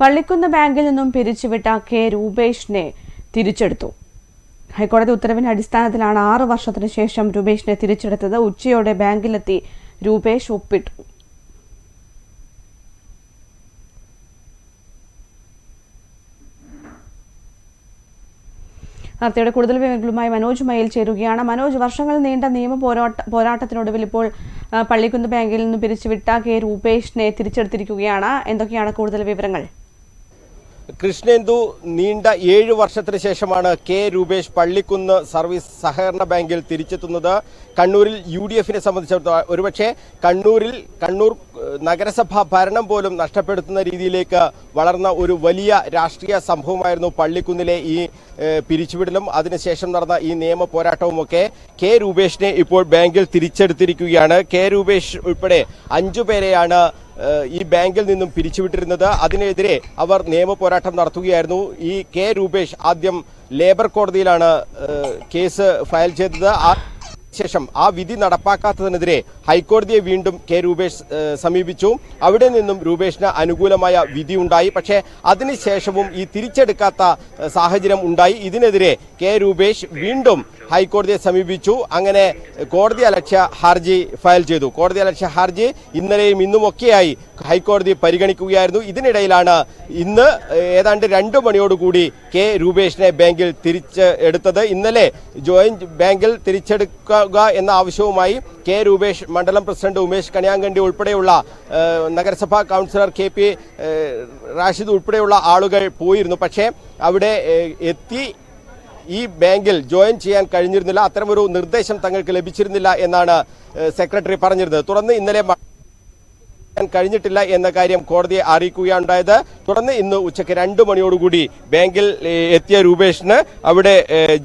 പള്ളിക്കുന്ന് ബാങ്കിൽ നിന്നും പിരിച്ചുവിട്ട കെ രൂപേഷിനെ തിരിച്ചെടുത്തു. ഹൈക്കോടതി ഉത്തരവിന്റെ അടിസ്ഥാനത്തിലാണ് ആറ് വർഷത്തിനു ശേഷം രൂപേഷിനെ തിരിച്ചെടുത്തത്. ഉച്ചയോടെ ബാങ്കിലെത്തി രൂപേഷ് ഒപ്പിട്ടു. വാർത്തയുടെ കൂടുതൽ വിവരങ്ങളുമായി മനോജ് മയിൽ ചേരുകയാണ്. മനോജ് വർഷങ്ങൾ നീണ്ട നിയമ പോരാട്ട പോരാട്ടത്തിനൊടുവിൽ ഇപ്പോൾ പള്ളിക്കുന്ന് ബാങ്കിൽ നിന്ന് പിരിച്ചുവിട്ട കെ രൂപേഷിനെ തിരിച്ചെടുത്തിരിക്കുകയാണ്. എന്തൊക്കെയാണ് കൂടുതൽ വിവരങ്ങൾ? കൃഷ്ണേന്ദു നീണ്ട ഏഴ് വർഷത്തിന് ശേഷമാണ് കെ രൂപേഷ് പള്ളിക്കുന്ന് സർവീസ് സഹകരണ ബാങ്കിൽ തിരിച്ചെത്തുന്നത്. കണ്ണൂരിൽ യു ഡി എഫിനെ സംബന്ധിച്ചിടത്തോളം ഒരുപക്ഷെ കണ്ണൂരിൽ കണ്ണൂർ നഗരസഭാ ഭരണം പോലും നഷ്ടപ്പെടുത്തുന്ന രീതിയിലേക്ക് വളർന്ന ഒരു വലിയ രാഷ്ട്രീയ സംഭവമായിരുന്നു പള്ളിക്കുന്നിലെ ഈ പിരിച്ചുവിടലും. അതിനുശേഷം നടന്ന ഈ നിയമ പോരാട്ടവുമൊക്കെ കെ രൂപേഷിനെ ഇപ്പോൾ ബാങ്കിൽ തിരിച്ചെടുത്തിരിക്കുകയാണ്. കെ രൂപേഷ് ഉൾപ്പെടെ അഞ്ചു പേരെയാണ് ഈ ബാങ്കിൽ നിന്നും പിരിച്ചുവിട്ടിരുന്നത്. അതിനെതിരെ അവർ നിയമ പോരാട്ടം നടത്തുകയായിരുന്നു. ഈ കെ രൂപേഷ് ആദ്യം ലേബർ കോടതിയിലാണ് കേസ് ഫയൽ ചെയ്തത്. ആ ശേഷം ആ വിധി നടപ്പാക്കാത്തതിനെതിരെ ഹൈക്കോടതിയെ വീണ്ടും കെ രൂപേഷ് സമീപിച്ചു. അവിടെ നിന്നും രൂപേഷിന് അനുകൂലമായ വിധി ഉണ്ടായി. പക്ഷേ അതിനുശേഷവും ഈ തിരിച്ചെടുക്കാത്ത സാഹചര്യം ഉണ്ടായി. ഇതിനെതിരെ കെ രൂപേഷ് വീണ്ടും ഹൈക്കോടതിയെ സമീപിച്ചു. അങ്ങനെ കോടതി അലക്ഷ്യ ഹർജി ഫയൽ ചെയ്തു. കോടതി അലക്ഷ്യ ഹർജി ഇന്നലെയും ഇന്നുമൊക്കെയായി ഹൈക്കോടതി പരിഗണിക്കുകയായിരുന്നു. ഇതിനിടയിലാണ് ഇന്ന് ഏതാണ്ട് രണ്ട് മണിയോടുകൂടി കെ രൂപേഷിനെ ബാങ്കിൽ തിരിച്ച് എടുത്തത്. ഇന്നലെ ജോയിന്റ് ബാങ്കിൽ തിരിച്ചെടുക്കുക എന്ന ആവശ്യവുമായി കെ രൂപേഷ് മണ്ഡലം പ്രസിഡന്റ് ഉമേഷ് കണിയാങ്കണ്ടി ഉൾപ്പെടെയുള്ള നഗരസഭാ കൗൺസിലർ കെ പി റാഷിദ് ഉൾപ്പെടെയുള്ള ആളുകൾ പോയിരുന്നു. പക്ഷേ അവിടെ എത്തി ഈ ബാങ്കിൽ ജോയിൻ ചെയ്യാൻ കഴിഞ്ഞിരുന്നില്ല. അത്തരമൊരു നിർദ്ദേശം തങ്ങൾക്ക് ലഭിച്ചിരുന്നില്ല എന്നാണ് സെക്രട്ടറി പറഞ്ഞിരുന്നത്. തുടർന്ന് ഇന്നലെ കഴിഞ്ഞിട്ടില്ല എന്ന കാര്യം കോടതിയെ അറിയിക്കുകയുണ്ടായത്. തുടർന്ന് ഇന്ന് ഉച്ചയ്ക്ക് രണ്ട് മണിയോടുകൂടി ബാങ്കിൽ എത്തിയ രൂപേഷിന് അവിടെ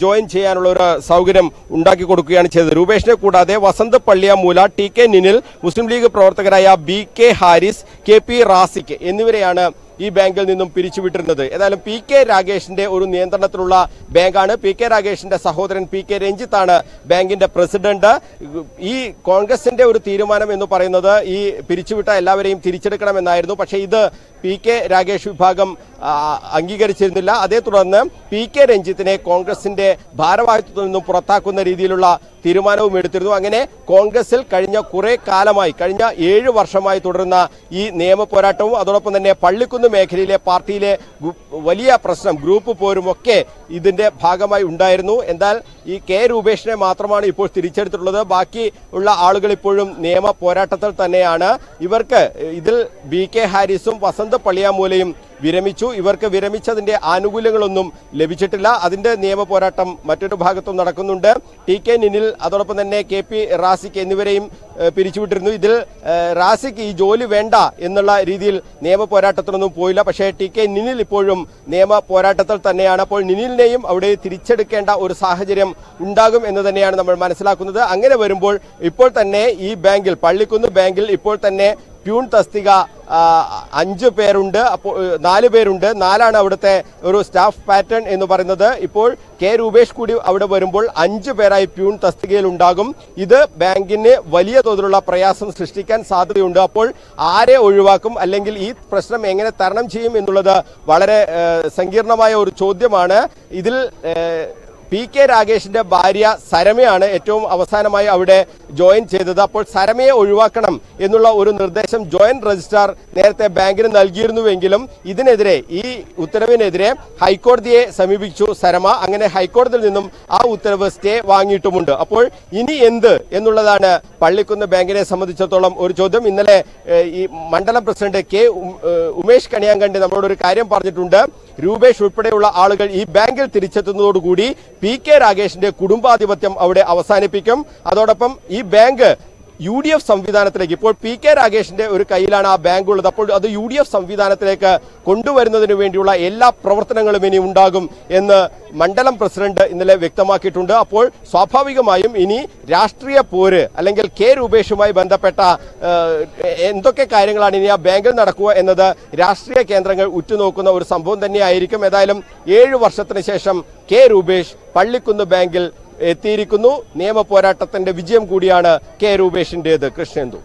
ജോയിൻ ചെയ്യാനുള്ള ഒരു സൗകര്യം ഉണ്ടാക്കി കൊടുക്കുകയാണ് ചെയ്തത്. രൂപേഷിനെ കൂടാതെ വസന്ത് പള്ളിയാമൂല ടി കെ നിനിൽ മുസ്ലിം ലീഗ് പ്രവർത്തകരായ B K Haris K P Rasik എന്നിവരെയാണ് ഈ ബാങ്കിൽ നിന്നും പിരിച്ചുവിട്ടിരുന്നത്. ഏതായാലും പി കെ രാഗേഷിന്റെ ഒരു നിയന്ത്രണത്തിലുള്ള ബാങ്കാണ്. പി കെ രാഗേഷിന്റെ സഹോദരൻ പി കെ രഞ്ജിത്താണ് ബാങ്കിന്റെ പ്രസിഡന്റ്. ഈ കോൺഗ്രസിന്റെ ഒരു തീരുമാനം എന്ന് പറയുന്നത് ഈ പിരിച്ചുവിട്ട എല്ലാവരെയും തിരിച്ചെടുക്കണമെന്നായിരുന്നു. പക്ഷേ ഇത് പി കെ രാഗേഷ് വിഭാഗം അംഗീകരിച്ചിരുന്നില്ല. അതേ തുടർന്ന് പി കെ രഞ്ജിത്തിനെ കോൺഗ്രസിന്റെ ഭാരവാഹിത്വത്തിൽ നിന്നും പുറത്താക്കുന്ന രീതിയിലുള്ള തീരുമാനവും എടുത്തിരുന്നു. അങ്ങനെ കോൺഗ്രസിൽ കഴിഞ്ഞ കുറെ കാലമായി കഴിഞ്ഞ ഏഴ് വർഷമായി തുടരുന്ന ഈ നിയമ പോരാട്ടവും അതോടൊപ്പം തന്നെ പള്ളിക്കുന്ന് മേഖലയിലെ പാർട്ടിയിലെ വലിയ പ്രശ്നം ഗ്രൂപ്പ് പോരും ഒക്കെ ഇതിന്റെ ഭാഗമായി ഉണ്ടായിരുന്നു. എന്നാൽ ഈ കെ രൂപേഷിനെ മാത്രമാണ് ഇപ്പോൾ തിരിച്ചെടുത്തിട്ടുള്ളത്. ബാക്കി ഉള്ള ആളുകൾ ഇപ്പോഴും നിയമ പോരാട്ടത്തിൽ തന്നെയാണ്. ഇവർക്ക് ഇതിൽ ബി കെ ഹാരിസും വസന്ത് പള്ളിയാമൂലയും വിരമിച്ചു. ഇവർക്ക് വിരമിച്ചതിന്റെ ആനുകൂല്യങ്ങളൊന്നും ലഭിച്ചിട്ടില്ല. അതിന്റെ നിയമ പോരാട്ടം മറ്റൊരു ഭാഗത്തും നടക്കുന്നുണ്ട്. ടി കെ നിനിൽ അതോടൊപ്പം തന്നെ കെ പി റാസിക് എന്നിവരെയും പിരിച്ചുവിട്ടിരുന്നു. ഇതിൽ റാസിക് ഈ ജോലി വേണ്ട എന്നുള്ള രീതിയിൽ നിയമ പോരാട്ടത്തിനൊന്നും പോയില്ല. പക്ഷേ ടി കെ നിനിൽ ഇപ്പോഴും നിയമ പോരാട്ടത്തിൽ തന്നെയാണ്. അപ്പോൾ നിനിലിനെയും അവിടെ തിരിച്ചെടുക്കേണ്ട ഒരു സാഹചര്യം ഉണ്ടാകും എന്ന് തന്നെയാണ് നമ്മൾ മനസ്സിലാക്കുന്നത്. അങ്ങനെ വരുമ്പോൾ ഇപ്പോൾ തന്നെ ഈ ബാങ്കിൽ പള്ളിക്കുന്ന് ബാങ്കിൽ ഇപ്പോൾ തന്നെ പ്യൂൺ തസ്തിക അഞ്ച് പേരുണ്ട്. അപ്പോൾ നാല് പേരുണ്ട്. നാലാണ് അവിടുത്തെ ഒരു സ്റ്റാഫ് പാറ്റേൺ എന്ന് പറയുന്നത്. ഇപ്പോൾ കെ രൂപേഷ് കൂടി അവിടെ വരുമ്പോൾ അഞ്ച് പേരായി പ്യൂൺ തസ്തികയിൽ ഉണ്ടാകും. ഇത് ബാങ്കിന് വലിയ തോതിലുള്ള പ്രയാസം സൃഷ്ടിക്കാൻ സാധ്യതയുണ്ട്. അപ്പോൾ ആരെ ഒഴിവാക്കും? അല്ലെങ്കിൽ ഈ പ്രശ്നം എങ്ങനെ തരണം ചെയ്യും എന്നുള്ളത് വളരെ സങ്കീർണമായ ഒരു ചോദ്യമാണ്. ഇതിൽ പി കെ രാഗേഷിന്റെ ഭാര്യ സരമയാണ് ഏറ്റവും അവസാനമായി അവിടെ ജോയിൻ ചെയ്തത്. അപ്പോൾ സരമയെ ഒഴിവാക്കണം എന്നുള്ള ഒരു നിർദ്ദേശം ജോയിന്റ് രജിസ്ട്രാർ നേരത്തെ ബാങ്കിന് നൽകിയിരുന്നുവെങ്കിലും ഇതിനെതിരെ ഈ ഉത്തരവിനെതിരെ ഹൈക്കോടതിയെ സമീപിച്ചു സരമ. അങ്ങനെ ഹൈക്കോടതിയിൽ നിന്നും ആ ഉത്തരവ് സ്റ്റേ വാങ്ങിയിട്ടുമുണ്ട്. അപ്പോൾ ഇനി എന്ത് എന്നുള്ളതാണ് പള്ളിക്കുന്ന് ബാങ്കിനെ സംബന്ധിച്ചിടത്തോളം ഒരു ചോദ്യം. ഇന്നലെ ഈ മണ്ഡലം പ്രസിഡന്റ് കെ ഉമേഷ് കണിയാങ്കണ്ടി നമ്മളോട് ഒരു കാര്യം പറഞ്ഞിട്ടുണ്ട്. രൂപേഷ് ഉൾപ്പെടെയുള്ള ആളുകൾ ഈ ബാങ്കിൽ തിരിച്ചെത്തുന്നതോടുകൂടി പി കെ രാഗേഷിന്റെ കുടുംബാധിപത്യം അവിടെ അവസാനിപ്പിക്കും. അതോടൊപ്പം ഈ ബാങ്ക് യു ഡി എഫ് സംവിധാനത്തിലേക്ക് ഇപ്പോൾ പി കെ രാഗേഷിന്റെ ഒരു കയ്യിലാണ് ആ ബാങ്ക് ഉള്ളത്. അപ്പോൾ അത് യു ഡി എഫ് സംവിധാനത്തിലേക്ക് കൊണ്ടുവരുന്നതിന് വേണ്ടിയുള്ള എല്ലാ പ്രവർത്തനങ്ങളും ഇനി ഉണ്ടാകും എന്ന് മണ്ഡലം പ്രസിഡന്റ് ഇന്നലെ വ്യക്തമാക്കിയിട്ടുണ്ട്. അപ്പോൾ സ്വാഭാവികമായും ഇനി രാഷ്ട്രീയ പോര് അല്ലെങ്കിൽ കെ രൂപേഷുമായി ബന്ധപ്പെട്ട എന്തൊക്കെ കാര്യങ്ങളാണ് ഇനി ആ ബാങ്കിൽ നടക്കുക എന്നത് രാഷ്ട്രീയ കേന്ദ്രങ്ങൾ ഉറ്റുനോക്കുന്ന ഒരു സംഭവം തന്നെയായിരിക്കും. ഏതായാലും ഏഴു വർഷത്തിന് ശേഷം കെ രൂപേഷ് പള്ളിക്കുന്ന് ബാങ്കിൽ എത്തിയിരിക്കുന്നു. നിയമ പോരാട്ടത്തിന്റെ വിജയം കൂടിയാണ് കെ രൂപേഷിന്റേത്. കൃഷ്ണേന്ദു.